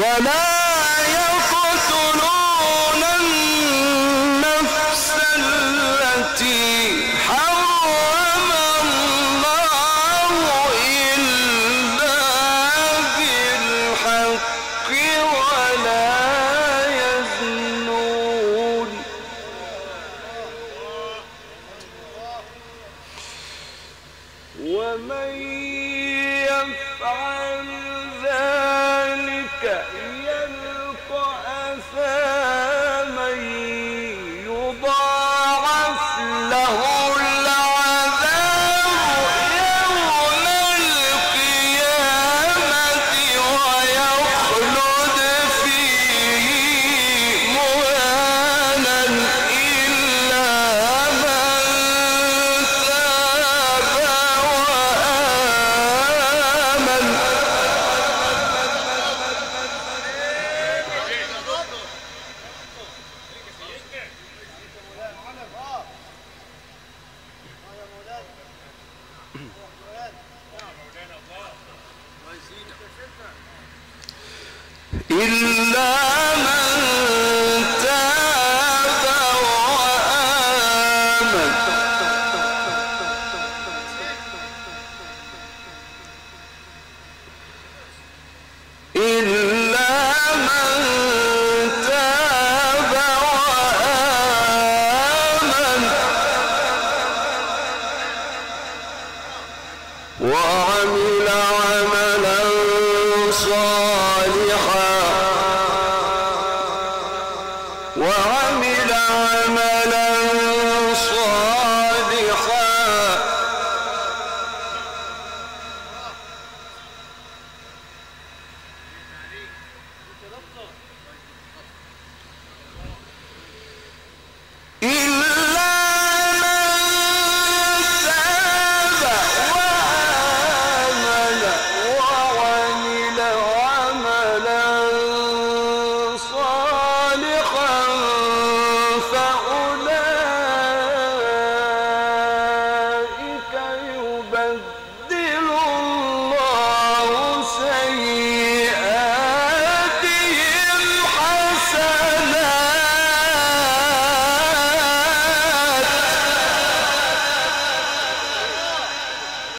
ولا يقتلون النفس التي حرم الله إلا بالحق ولا يزنون. ومن يفعل ذلك يلقى أثاما يضاعف له. إلا وعمل